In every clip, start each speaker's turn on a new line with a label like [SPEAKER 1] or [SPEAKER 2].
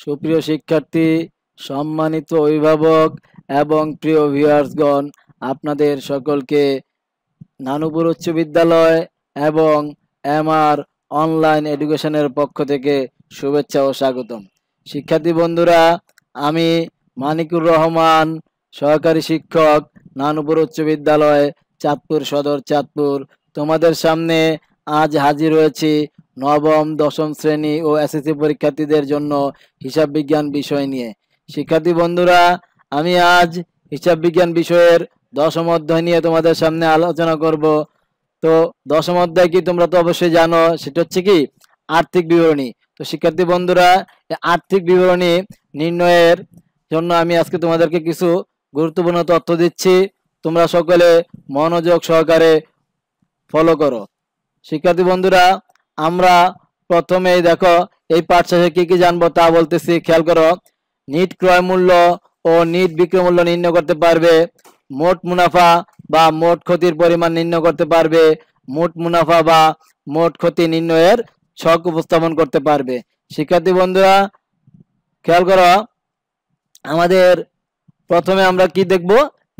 [SPEAKER 1] সুপ্রিয় শিক্ষার্থী, সম্মানিত অভিভাবক এবং প্রিয় ভিউয়ার্সগণ আপনাদের সকলকে নানুপুর উচ্চ বিদ্যালয় এবং এমআর অনলাইন এডুকেশনের পক্ষ থেকে শুভেচ্ছা ও স্বাগতম। শিক্ষার্থী বন্ধুরা, আমি মানিকুর রহমান, সহকারী শিক্ষক, নানুপুর উচ্চ বিদ্যালয়, চাঁদপুর সদর, চাঁদপুর। তোমাদের সামনে আজ হাজির হয়েছি নবম, দশম শ্রেণি ও এসএসসি পরীক্ষার্থীদের জন্য হিসাব বিজ্ঞান বিষয় নিয়ে। শিক্ষার্থী বন্ধুরা, আমি আজ হিসাব বিজ্ঞান বিষয়ের দশম অধ্যায় নিয়ে তোমাদের সামনে আলোচনা করব। তো দশম অধ্যায় কি তোমরা তো অবশ্যই জানো, সেটা হচ্ছে কি? আর্থিক বিবরণী। তো শিক্ষার্থী বন্ধুরা আর্থিক বিবরণী নির্ণয়ের জন্য আমি আজকে তোমাদেরকে কিছু গুরুত্বপূর্ণ তথ্য দিচ্ছি। তোমরা সকলে মনোযোগ সহকারে ফলো করো। শিক্ষার্থী বন্ধুরা, আমরা প্রথমেই দেখো, এই পাঠ শেষে কি কি জানব তা বলতেছি, খেয়াল করো। নিট ক্রয় মূল্য ও নিট বিক্রয় মূল্য নির্ণয় করতে পারবে। মোট মুনাফা বা মোট ক্ষতির পরিমাণ নির্ণয় করতে পারবে। মোট মুনাফা বা মোট ক্ষতি নির্ণয়ের ছক উপস্থাপন করতে পারবে। শিক্ষার্থী বন্ধুরা, খেয়াল করো, আমাদের প্রথমে আমরা কি দেখব?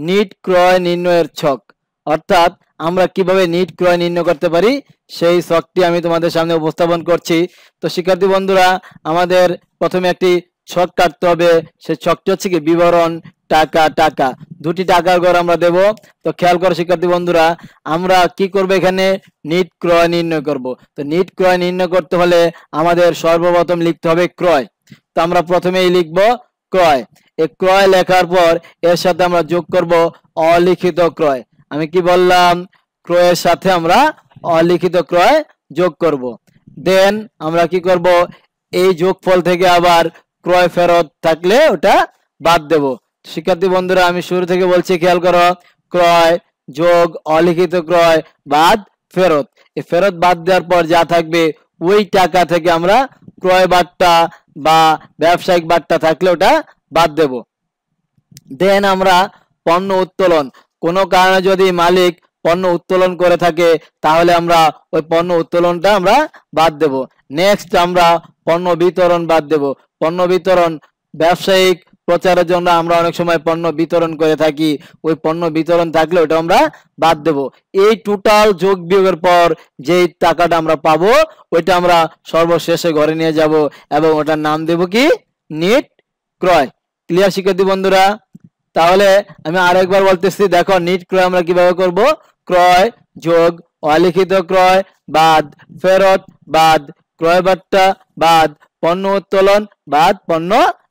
[SPEAKER 1] নিট ক্রয় নির্ণয়ের ছক। অর্থাৎ আমরা কীভাবে নিট ক্রয় নির্ণয় করতে পারি, সেই ছকটি আমি তোমাদের সামনে উপস্থাপন করছি। তো শিক্ষার্থী বন্ধুরা, আমাদের প্রথমে একটি ছক কাটতে হবে। সেই ছকটি হচ্ছে কি, বিবরণ, টাকা টাকা। দুটি টাকার ঘর আমরা দেব। তো খেয়াল করো শিক্ষার্থী বন্ধুরা, আমরা কি করব এখানে? নিট ক্রয় নির্ণয় করব। তো নিট ক্রয় নির্ণয় করতে হলে আমাদের সর্বপ্রথম লিখতে হবে ক্রয়। তো আমরা প্রথমেই লিখব ক্রয়। এই ক্রয় লেখার পর এর সাথে আমরা যোগ করব অলিখিত ক্রয়। আমি কি বললাম? ক্রয়ের সাথে আমরা অলিখিত ক্রয় যোগ করব। দেন আমরা কি করব? এই যোগফল থেকে আবার ক্রয় ফেরত থাকলে ওটা বাদ দেব। শিক্ষার্থী বন্ধুরা, আমি শুরু থেকে বলছি, খেয়াল করো, ক্রয় যোগ অলিখিত ক্রয় বাদ ফেরত। এই ফেরত বাদ দেওয়ার পর যা থাকবে, ওই টাকা থেকে আমরা ক্রয় বার্তা বা ব্যবসায়িক বার্তা থাকলে ওটা বাদ দেব। দেন আমরা পণ্য উত্তোলন কোনো কারণে যদি মালিক পণ্য উত্তোলন করে থাকে, তাহলে আমরা ওই পণ্য উত্তোলনটা আমরা বাদ দেব। নেক্সট আমরা পণ্য বিতরণ বাদ দেব। পণ্য বিতরণ, ব্যবসায়িক প্রচারের জন্য আমরা অনেক সময় পণ্য বিতরণ করে থাকি। ওই পণ্য বিতরণ থাকলে ওটা আমরা বাদ দেব। এই টোটাল যোগ বিয়োগের পর যেই টাকাটা আমরা পাবো, ওইটা আমরা সর্বশেষে ঘরে নিয়ে যাব এবং ওটার নাম দেব কি? নিট ক্রয় ক্লিয়ার শিক্ষার্থী বন্ধুরা? তাহলে আমি আরেকবার বলতেছি, দেখো নিট ক্রয় আমরা কীভাবে করব? ক্রয়, যোগ, অলিখিত ক্রয়, বাদ, ফেরত, বাদ ক্রয় বার্তা বাদ, পণ্য উত্তোলন, বাদ, পণ্য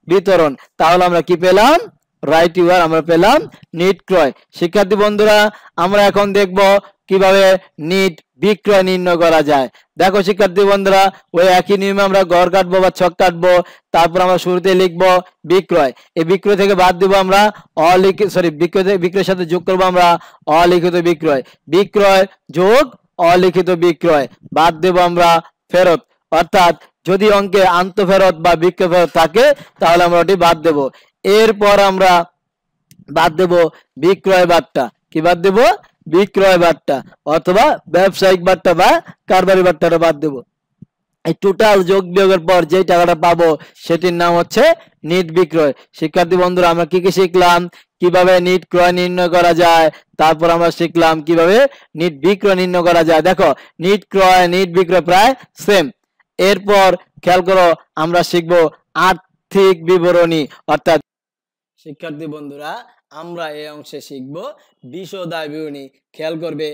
[SPEAKER 1] বিতরণ। তাহলে আমরা কি পেলাম? রাইট ইউয়ার আমরা পেলাম নিট ক্রয়। শিক্ষার্থী বন্ধুরা, আমরা এখন দেখব কীভাবে নিট বিক্রয় নির্ণয় করা যায়। দেখো শিক্ষার্থী বন্ধুরা, ওই একই নিয়মে আমরা গড় কাটবো বা ছক কাটবো, তারপর আমরা শুরুতে লিখব বিক্রয়। এই বিক্রয় থেকে বাদ দিব আমরা অলিখিত সরি বিক্রয় বিক্রয়ের সাথে যোগ করব আমরা অলিখিত বিক্রয়। বিক্রয় যোগ অলিখিত বিক্রয়, বাদ দেব আমরা ফেরত। অর্থাৎ যদি অঙ্কে আন্তঃফেরত বা বিক্রয় ফেরত থাকে, তাহলে আমরা ওটি বাদ দেব। এরপর আমরা বাদ দেব বিক্রয় বাদটা। কি বাদ দেব? বিক্রয় বার্তা অথবা ব্যবসায়িক বার্তা বা কারবারি বার্তাটা বাদ দেব। এই টোটাল যোগ বিয়োগের পর যে টাকাটা পাবো, সেটির নাম হচ্ছে নিট বিক্রয়। শিক্ষার্থী বন্ধুরা, আমরা কি কি শিখলাম? কীভাবে নিট ক্রয় নির্ণয় করা যায়? তারপর আমরা শিখলাম কীভাবে নিট বিক্রয় নির্ণয় করা যায়। দেখো, নিট ক্রয়, নিট বিক্রয় প্রায় সেম এরপর খেয়াল করো, আমরা শিখব আর্থিক বিবরণী, অর্থাৎ শিক্ষার্থী বন্ধুরা আমরা এই অংশে শিখব বিশদায় বিবরণী। খেয়াল করবে,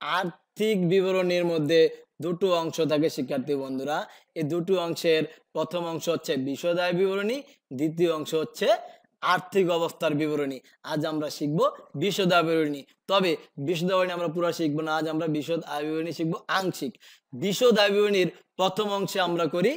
[SPEAKER 1] আর্থিক বিবরণীর মধ্যে দুটো অংশ থাকে শিক্ষার্থী বন্ধুরা। এই দুটো অংশের প্রথম অংশ হচ্ছে বিশদায় বিবরণী, দ্বিতীয় অংশ হচ্ছে আর্থিক অবস্থার বিবরণী। আজ আমরা শিখব বিশদ আয় বিবরণী। তবে বিশদ আয় আমরা পুরো শিখব না, আজ আমরা বিশদ আয় বিবরণী শিখব আংশিক। বিশদ আয় বিবরণীর প্রথম অংশে আমরা করি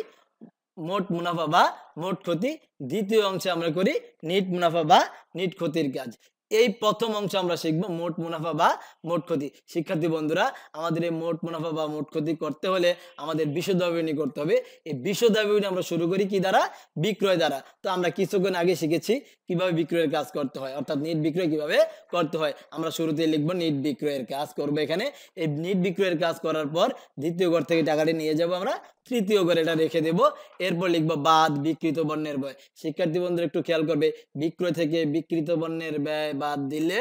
[SPEAKER 1] মোট মুনাফা বা মোট ক্ষতি। দ্বিতীয় অংশে আমরা করি নিট মুনাফা বা নিট ক্ষতির কাজ।
[SPEAKER 2] এই প্রথম অংশ আমরা শিখব মোট মুনাফা বা মোট ক্ষতি। শিক্ষার্থী বন্ধুরা, আমাদের এই মোট মুনাফা বা মোট ক্ষতি করতে হলে আমাদের বিশদ ব্যবনী করতে হবে। এই বিশদ ব্যবনী আমরা শুরু করি কি দ্বারা? বিক্রয় দ্বারা। তো আমরা কিছুক্ষণ আগে শিখেছি কীভাবে বিক্রয়ের কাজ করতে হয়, অর্থাৎ নিট বিক্রয় কীভাবে করতে হয়। আমরা শুরুতে লিখব নিট বিক্রয়ের কাজ করব এখানে। এই নিট বিক্রয়ের কাজ করার পর দ্বিতীয় ঘর থেকে টাকাটি নিয়ে যাব আমরা। তৃতীয় ঘরে এটা রেখে দেব। এরপর লিখব বাদ বিকৃত বর্ণের ব্যয়। শিক্ষার্থী বন্ধুরা একটু খেয়াল করবে, বিক্রয় থেকে বিকৃত বর্ণের ব্যয় বাদ দিলে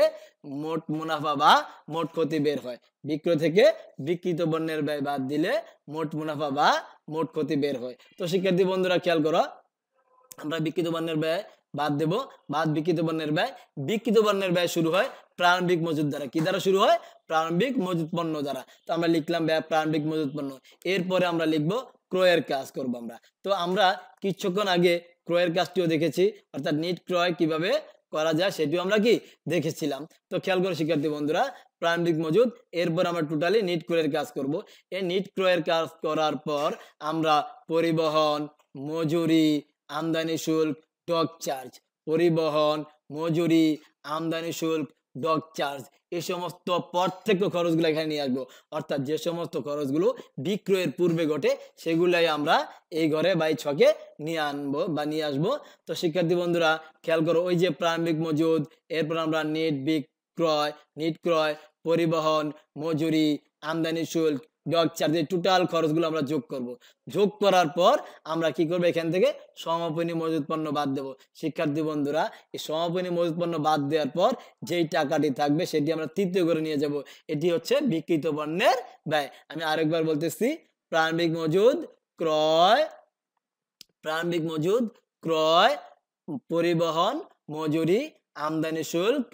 [SPEAKER 2] মোট মুনাফা বা মোট ক্ষতি বের হয়। বিক্রয় থেকে বিকৃত বর্ণের ব্যয় বাদ দিলে মোট মুনাফা বা মোট ক্ষতি বের হয়। তো শিক্ষার্থী বন্ধুরা, খেয়াল করো, আমরা বিকৃত বর্ণের ব্যয় বাদ দেব। বাদ বিকৃত বর্ণের ব্যয় বিকৃত বর্ণের ব্যয় শুরু হয় প্রারম্ভিক মজুদ দ্বারা। কি দ্বারা শুরু হয়? প্রারম্ভিক মজুদ পণ্য দ্বারা। তো আমরা লিখলাম ব্যয় প্রারম্ভিক মজুদ পণ্য। এরপরে আমরা লিখব ক্রয়ের কাজ করব আমরা। তো আমরা কিছুক্ষণ আগে ক্রয়ের কাজটিও দেখেছি। অর্থাৎ নিট ক্রয় কীভাবে করা যায় সেটিও আমরা কি দেখেছিলাম। তো খেয়াল করে শিক্ষার্থী বন্ধুরা, প্রারম্ভিক মজুদ, এরপর আমরা টোটালি নিট ক্রয়ের কাজ করব। এই নিট ক্রয়ের কাজ করার পর আমরা পরিবহন, মজুরি, আমদানি শুল্ক, টক চার্জ পরিবহন, মজুরি, আমদানি শুল্ক ডক চার্জ এই সমস্ত প্রত্যেক খরচগুলো এখানে নিয়ে আসব। অর্থাৎ যে সমস্ত খরচগুলো বিক্রয়ের পূর্বে ঘটে, সেগুলাই আমরা এই ঘরে বা এই ছকে নিয়ে আনব বা নিয়ে আসব। তো শিক্ষার্থী বন্ধুরা, খেয়াল করো, ওই যে প্রারম্ভিক মজুদ, এরপর আমরা নেট বিক্রয়, নিট ক্রয়, পরিবহন, মজুরি, আমদানি শুল্ক ডক চার্জের টোটাল খরচগুলো আমরা যোগ করব। যোগ করার পর আমরা কি করব? এখান থেকে সমাপনী মজুদ পণ্য বাদ দেবো। শিক্ষার্থী বন্ধুরা, এই সমাপনী মজুদ পণ্য বাদ দেওয়ার পর যেই টাকাটি থাকবে সেটি আমরা তৃতীয় করে নিয়ে যাব। এটি হচ্ছে বিকৃত পণ্যের ব্যয়। আমি আরেকবার বলতেছি, প্রারম্ভিক মজুদ ক্রয়, প্রারম্ভিক মজুদ ক্রয়, পরিবহন, মজুরি, আমদানি শুল্ক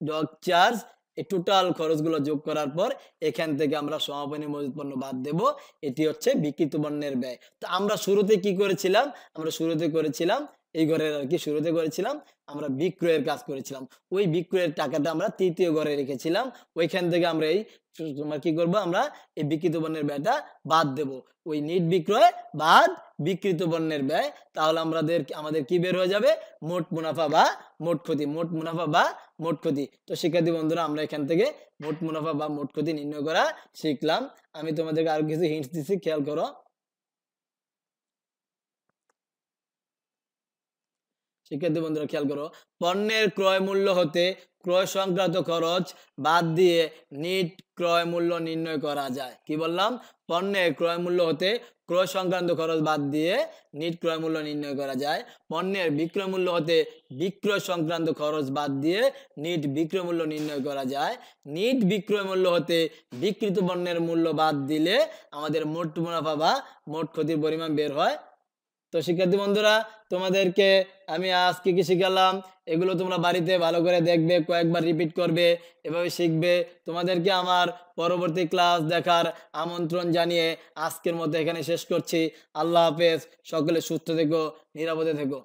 [SPEAKER 2] ডক চার্জ এই টোটাল খরচগুলো যোগ করার পর এখান থেকে আমরা সমাপনী মজুদ পণ্য বাদ দেব। এটি হচ্ছে বিকৃত পণ্যের ব্যয়। তো আমরা শুরুতে কি করেছিলাম? আমরা শুরুতে করেছিলাম এই ঘরের আর কি শুরুতে করেছিলাম, আমরা বিক্রয়ের কাজ করেছিলাম। ওই বিক্রয়ের টাকাটা আমরা তৃতীয় ঘরে রেখেছিলাম। ওইখান থেকে আমরা এই তোমার কি করব আমরা, এই বিকৃত পণ্যের ব্যয়টা বাদ দেব। ওই নিট বিক্রয় বাদ বিকৃত পণ্যের ব্যয়, তাহলে আমাদের আমাদের কি বের হয়ে যাবে? মোট মুনাফা বা মোট ক্ষতি, মোট মুনাফা বা মোট ক্ষতি। তো শিক্ষার্থী বন্ধুরা, আমরা এখান থেকে মোট মুনাফা বা মোট ক্ষতি নির্ণয় করা শিখলাম। আমি তোমাদেরকে আরও কিছু হিন্টস দিচ্ছি খেয়াল করো। শিক্ষার্থী বন্ধুরা, খেয়াল করো, পণ্যের ক্রয় মূল্য হতে ক্রয় সংক্রান্ত খরচ বাদ দিয়ে নিট ক্রয় মূল্য নির্ণয় করা যায়। কি বললাম? পণ্যের ক্রয় মূল্য হতে ক্রয় সংক্রান্ত খরচ বাদ দিয়ে নিট ক্রয় মূল্য নির্ণয় করা যায়। পণ্যের বিক্রয় মূল্য হতে বিক্রয় সংক্রান্ত খরচ বাদ দিয়ে নিট বিক্রয় মূল্য নির্ণয় করা যায়। নিট বিক্রয় মূল্য হতে বিকৃত পণ্যের মূল্য বাদ দিলে আমাদের মোট মুনাফা বা মোট ক্ষতির পরিমাণ বের হয় তো শিক্ষার্থী বন্ধুরা, তোমাদেরকে আমি আজকে কি শিখালাম? এগুলো তোমরা বাড়িতে ভালো করে দেখবে, কয়েকবার রিপিট করবে, এভাবে শিখবে। তোমাদেরকে আমার পরবর্তী ক্লাস দেখার আমন্ত্রণ জানিয়ে আজকের মতো এখানে শেষ করছি। আল্লাহ হাফেজ, সকলে সুস্থ থেকো, নিরাপদে থেকো।